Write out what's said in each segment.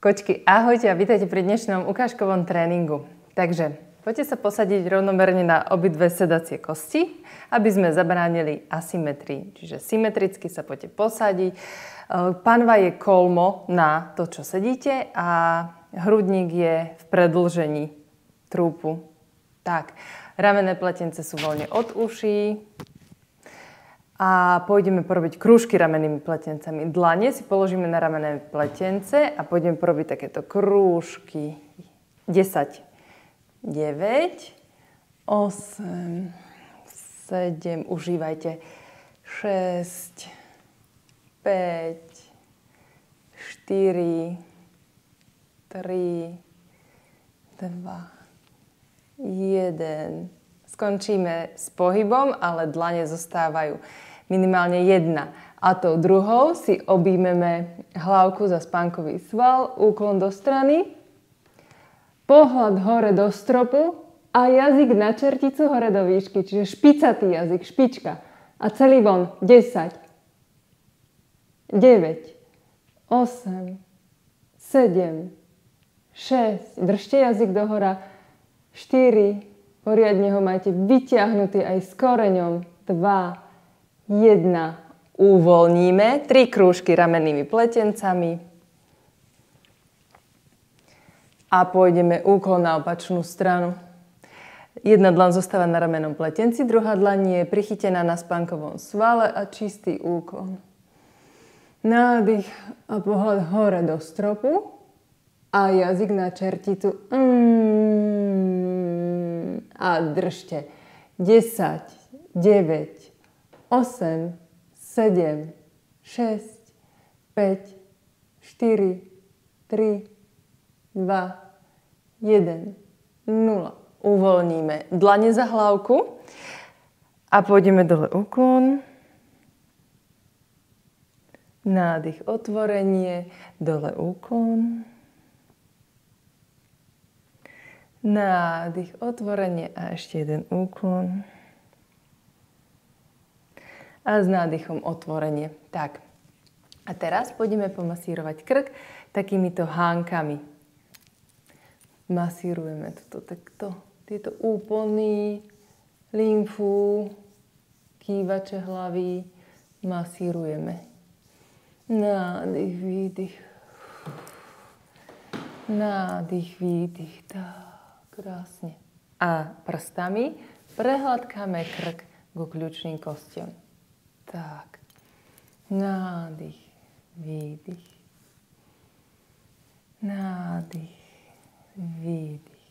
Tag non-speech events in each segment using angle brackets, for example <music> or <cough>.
Kočky, ahojte a vítajte pri dnešnom ukážkovom tréningu. Takže poďte sa posadiť rovnomerne na obidve sedacie kosti, aby sme zabránili asymetrii. Čiže symetricky sa poďte posadiť. E, panva je kolmo na to, čo sedíte a hrudník je v predlžení trúpu. Tak, ramenné pletence sú voľne od uší, a pôjdeme porobiť krúžky ramennými pletencami. Dlane si položíme na ramenné pletence a pôjdeme porobiť takéto krúžky. 10, 9, 8, 7, užívajte. 6, 5, 4, 3, 2, 1. Skončíme s pohybom, ale dlane zostávajú minimálne jedna. A tou druhou si objímeme hlavku za spánkový sval, úklon do strany, pohľad hore do stropu a jazyk na čerticu hore do výšky, čiže špicatý jazyk, špička. A celý von. 10, 9, 8, 7, 6. Držte jazyk do hora. 4. Poriadne ho majte vyťahnutý aj s koreňom. 2, 1. Uvoľníme tri krúžky ramennými pletencami. A pôjdeme úklon na opačnú stranu. Jedna dlan zostáva na ramennom pletenci, druhá dlan je prichytená na spánkovom svale a čistý úklon. Nádych a pohľad hore do stropu a jazyk na čerticu. Mm, a držte. 10, 9, 8, 7, 6, 5, 4, 3, 2, 1, 0. Uvoľníme dlane za hlavku a pôjdeme dole úklon. Nádych, otvorenie, dole úklon. Nádych, otvorenie a ešte jeden úklon a s nádychom otvorenie. Tak. A teraz pôjdeme pomasírovať krk takýmito hánkami. Masírujeme toto takto. Tieto úplny, lymfu, kývače hlavy masírujeme. Nádych, výdych. Nádych, výdych. Tak, krásne. A prstami prehladkáme krk ku kľúčným kostiam. Tak. Nádych, výdych. Nádych, výdych.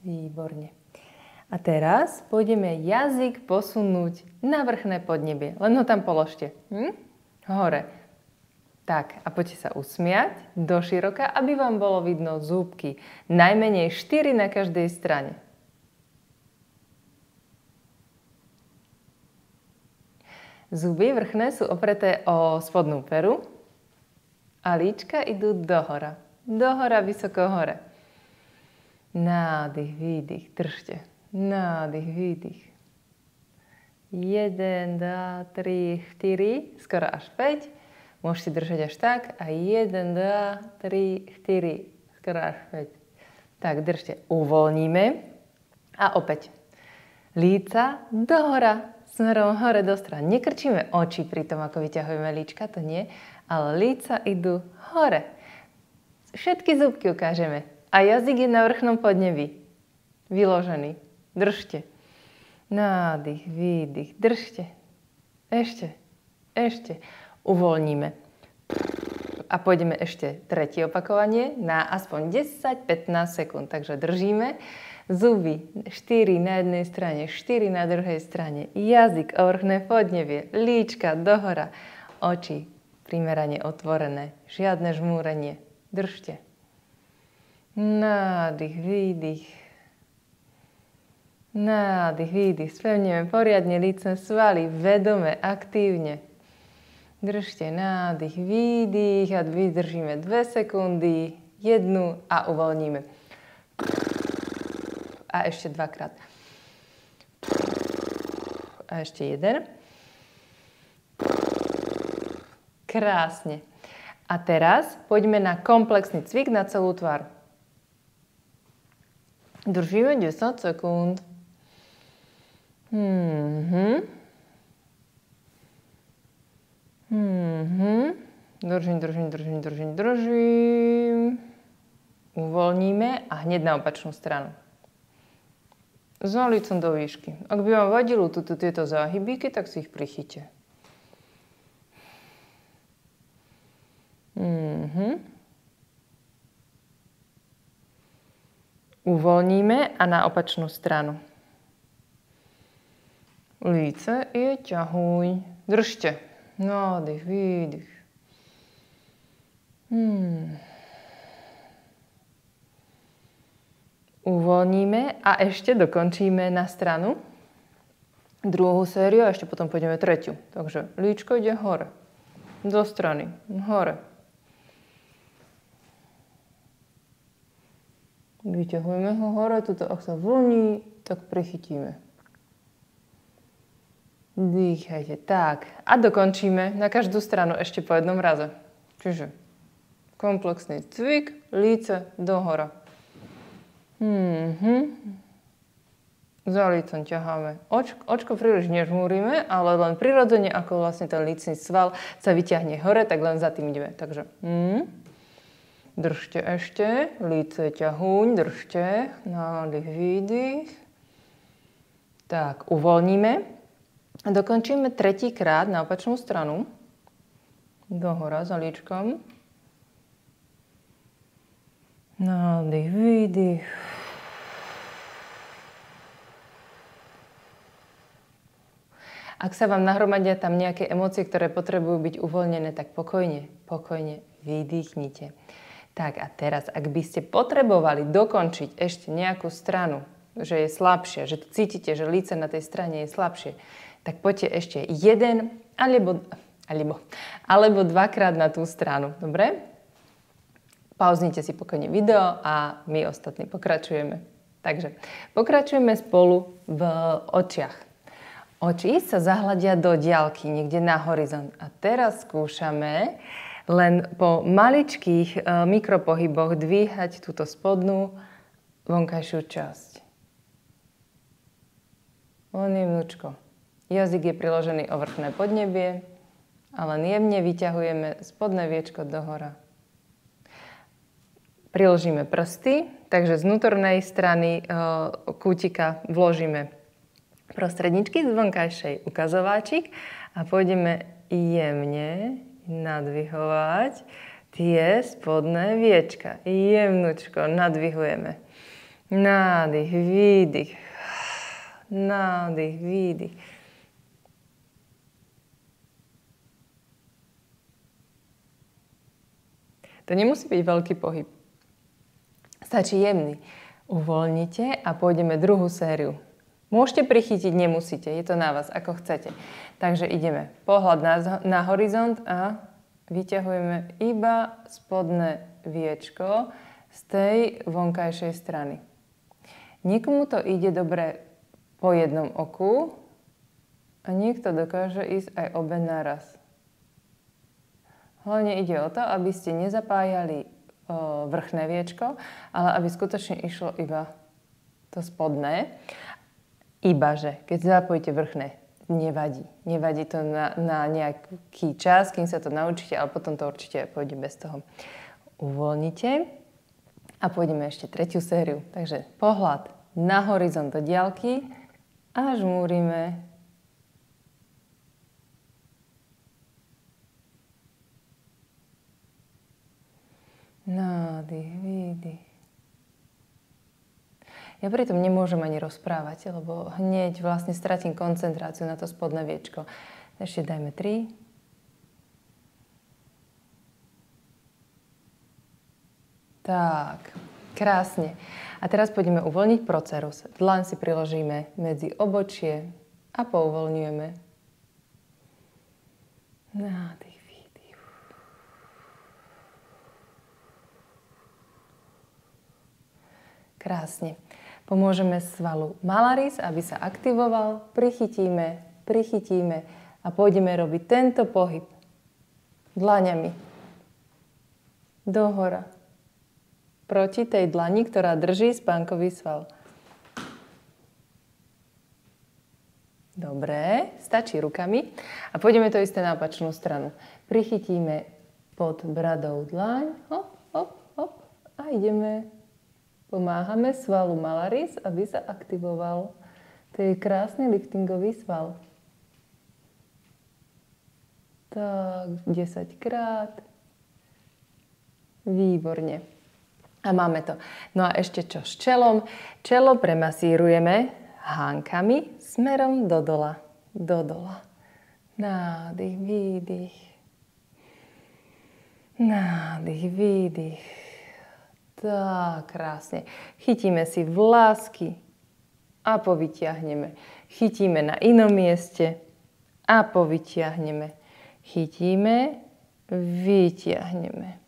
Výborne. A teraz pôjdeme jazyk posunúť na vrchné podnebie. Len ho tam položte. Hm? Hore. Tak, a poďte sa usmiať do široka, aby vám bolo vidno zúbky. Najmenej 4 na každej strane. Zuby vrchné sú opreté o spodnú peru a líčka idú dohora. Dohora, vysoko hore. Nádych, výdych, držte. Nádych, výdych. 1, 2, 3, 4, skoro až 5. Môžete držať až tak. A 1, 2, 3, 4, skoro až 5. Tak, držte. Uvoľníme. A opäť. Líca dohora smerom hore do strany. Nekrčíme oči pri tom, ako vyťahujeme líčka, to nie, ale líca idú hore. Všetky zúbky ukážeme. A jazyk je na vrchnom podnebi. Vyložený. Držte. Nádych, výdych. Držte. Ešte. Ešte. Uvoľníme. A pôjdeme ešte tretie opakovanie na aspoň 10-15 sekúnd. Takže držíme. Zuby 4 na jednej strane, 4 na druhej strane. Jazyk o vrchné podnebie, líčka dohora, oči primerane otvorené, žiadne žmúrenie. Držte. Nádych, výdych. Nádych, výdych. Spevneme poriadne lícne svaly, vedome, aktívne. Držte nádych, výdych a vydržíme 2 sekundy, jednu a uvoľníme a ešte dvakrát. A ešte jeden. Krásne. A teraz poďme na komplexný cvik na celú tvár. Držíme 10 sekúnd. Mhm. Mhm. Držím, držím, držím, držím, držím. Uvoľníme a hneď na opačnú stranu. Za licom do výšky. Ak by vám vadilo tuto, tieto záhybíky, tak si ich prichyte. Mhm. Uvoľníme a na opačnú stranu. Líce je ťahuj. Držte. Nádych, výdych. Hmm. Uvoľníme a ešte dokončíme na stranu druhú sériu a ešte potom pôjdeme tretiu. Takže líčko ide hore. Do strany. Hore. Vyťahujeme ho hore, tuto ak sa vlní, tak prichytíme. Dýchajte. Tak. A dokončíme na každú stranu ešte po jednom raze. Čiže komplexný cvik, líce dohora. Mhm. Za lícom ťaháme. Očko, očko príliš nežmúrime, ale len prirodzene, ako vlastne ten lícný sval sa vyťahne hore, tak len za tým ideme. Takže mhm. Držte ešte, líce ťahuň, držte, nádych, výdych. Tak, uvoľníme. Dokončíme tretíkrát na opačnú stranu. Dohora za líčkom. Nádych, výdych. Ak sa vám nahromadia tam nejaké emócie, ktoré potrebujú byť uvoľnené, tak pokojne, pokojne vydýchnite. Tak a teraz, ak by ste potrebovali dokončiť ešte nejakú stranu, že je slabšia, že cítite, že líce na tej strane je slabšie, tak poďte ešte jeden alebo, alebo, alebo dvakrát na tú stranu. Dobre? Pauznite si pokojne video a my ostatní pokračujeme. Takže pokračujeme spolu v očiach. Oči sa zahľadia do diálky, niekde na horizont. A teraz skúšame len po maličkých e, mikropohyboch dvíhať túto spodnú vonkajšiu časť. Len jemnúčko. Jazyk je priložený o vrchné podnebie a jemne vyťahujeme spodné viečko dohora. Priložíme prsty, takže z vnútornej strany e, kútika vložíme prostredničky z vonkajšej ukazováčik a pôjdeme jemne nadvihovať tie spodné viečka. Jemnučko nadvihujeme. Nádych, výdych. <sighs> Nádych, výdych. To nemusí byť veľký pohyb. Stačí jemný. Uvoľnite a pôjdeme druhú sériu. Môžete prichytiť, nemusíte, je to na vás, ako chcete. Takže ideme. Pohľad na, na horizont a vyťahujeme iba spodné viečko z tej vonkajšej strany. Niekomu to ide dobre po jednom oku a niekto dokáže ísť aj obe naraz. Hlavne ide o to, aby ste nezapájali vrchné viečko, ale aby skutočne išlo iba to spodné. Ibaže, keď zapojíte vrchné, nevadí. Nevadí to na, na nejaký čas, kým sa to naučíte, ale potom to určite pôjde bez toho. Uvoľnite a pôjdeme ešte tretiu sériu. Takže pohľad na horizont do diálky a žmúrime. Nádych, výdych. Ja pritom nemôžem ani rozprávať, lebo hneď vlastne stratím koncentráciu na to spodné viečko. Ešte dajme 3. Tak, krásne. A teraz pôjdeme uvoľniť procerus. Dlan si priložíme medzi obočie a pouvoľňujeme. Nádych, Krásne. Pomôžeme svalu malaris, aby sa aktivoval. Prichytíme, prichytíme a pôjdeme robiť tento pohyb dlaňami. dohora. Proti tej dlani, ktorá drží spánkový sval. Dobre, stačí rukami. A pôjdeme to isté na opačnú stranu. Prichytíme pod bradou dlaň, hop, hop, hop a ideme, pomáhame svalu malaris, aby sa aktivoval. To je krásny liftingový sval. Tak, 10 krát. Výborne. A máme to. No a ešte čo s čelom? Čelo premasírujeme hánkami smerom do dola. Do dola. Nádych, výdych. Nádych, výdych. Tak, krásne. Chytíme si vlásky a povytiahneme. Chytíme na inom mieste a povytiahneme. Chytíme, vytiahneme.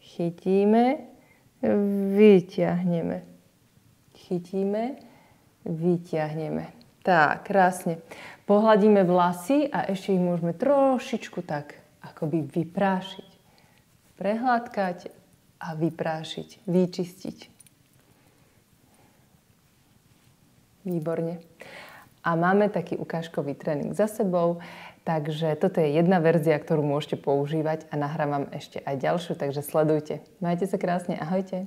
Chytíme, vytiahneme. Chytíme, vytiahneme. Tak, krásne. Pohľadíme vlasy a ešte ich môžeme trošičku tak akoby vyprášiť. Prehľadkať a vyprášiť, vyčistiť. Výborne. A máme taký ukážkový tréning za sebou. Takže toto je jedna verzia, ktorú môžete používať a nahrávam ešte aj ďalšiu, takže sledujte. Majte sa krásne, ahojte.